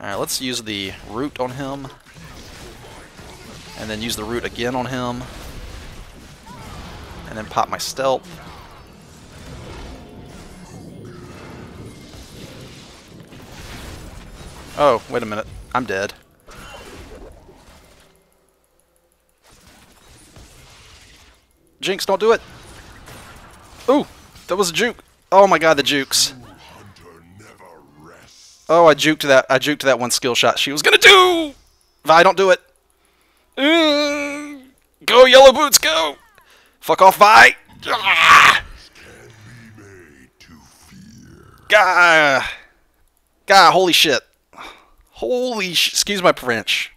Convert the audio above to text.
Alright, let's use the root on him. And then use the root again on him. And then pop my stealth. Oh, wait a minute. I'm dead. Jinx, don't do it! Ooh! That was a juke! Oh my god, the jukes. Oh, I juked that. I juked that one skill shot she was gonna do! Vi, don't do it! Mm, go, Yellow Boots, go! Fuck off, Vi! Ah! God! God, holy shit. Holy sh excuse my French.